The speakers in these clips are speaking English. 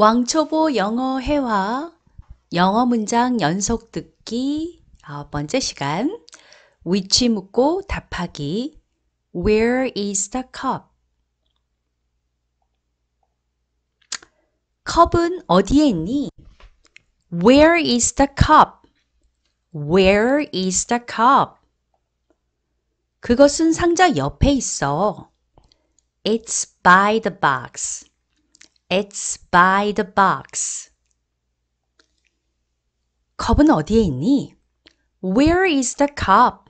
왕초보 영어 회화, 영어 문장 연속 듣기, 아홉 번째 시간, 위치 묻고 답하기, Where is the cup? 컵은 어디에 있니? Where is the cup? Where is the cup? 그것은 상자 옆에 있어. It's by the box. It's by the box. 컵은 어디에 있니? Where is the cup?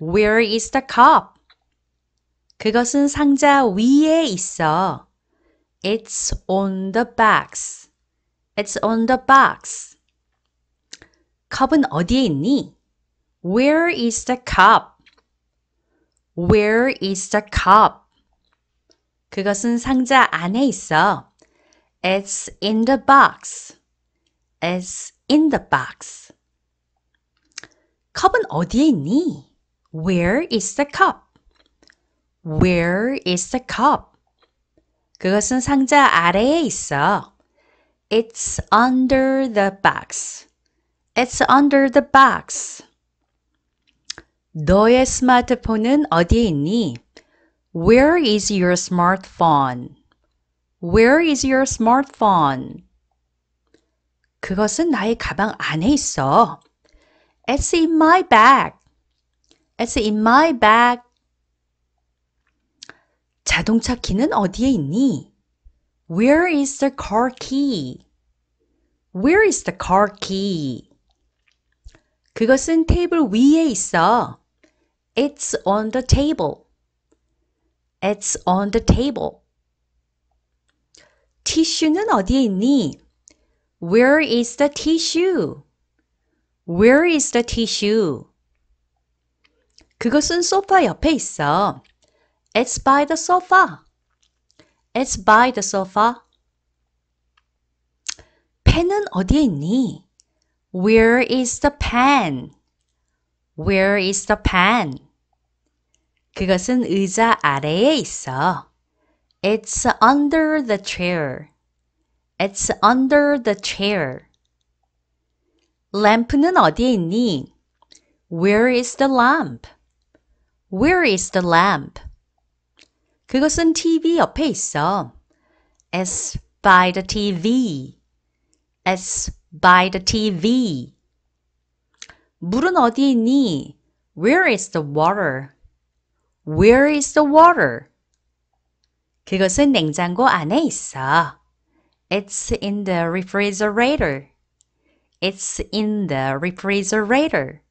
Where is the cup? 그것은 상자 위에 있어. It's on the box. It's on the box. 컵은 어디에 있니? Where is the cup? Where is the cup? 그것은 상자 안에 있어. It's in the box. It's in the box. 컵은 어디에 있니? Where is the cup? Where is the cup? 그것은 상자 아래에 있어. It's under the box. It's under the box. 너의 스마트폰은 어디에 있니? Where is your smartphone? Where is your smartphone? 그것은 나의 가방 안에 있어. It's in my bag. It's in my bag. 자동차 키는 어디에 있니? Where is the car key? Where is the car key? 그것은 테이블 위에 있어. It's on the table. It's on the table. 티슈는 어디에 있니? Where is the tissue? Where is the tissue? 그것은 소파 옆에 있어. It's by the sofa. It's by the sofa. 펜은 어디에 있니? Where is the pen? Where is the pen? 그것은 의자 아래에 있어. It's under the chair. It's under the chair. 램프는 어디에 있니? Where is the lamp? Where is the lamp? 그것은 TV 옆에 있어. It's by the TV. It's by the TV. 물은 어디에 있니? Where is the water? Where is the water? 그것은 냉장고 안에 있어. It's in the refrigerator. It's in the refrigerator.